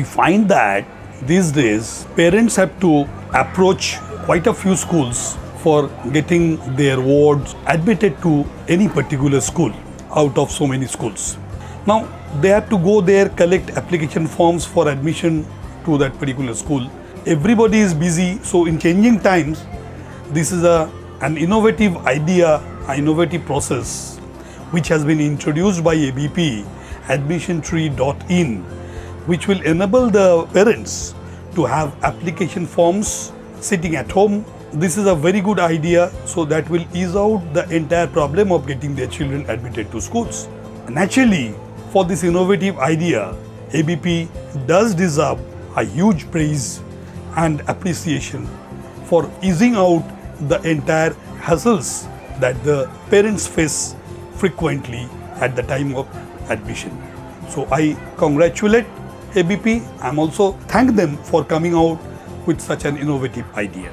find that these days parents have to approach quite a few schools for getting their wards admitted to any particular school out of so many schools. Now they have to go there, collect application forms for admission to that particular school. Everybody is busy, so in changing times, this is a an innovative idea, an innovative process which has been introduced by ABP, admissiontree.in, which will enable the parents to have application forms sitting at home. This is a very good idea, so that will ease out the entire problem of getting their children admitted to schools. Naturally, for this innovative idea, ABP does deserve a huge praise and appreciation for easing out the entire hassles that the parents face frequently at the time of admission. So I congratulate ABP. I'm also thank them for coming out with such an innovative idea.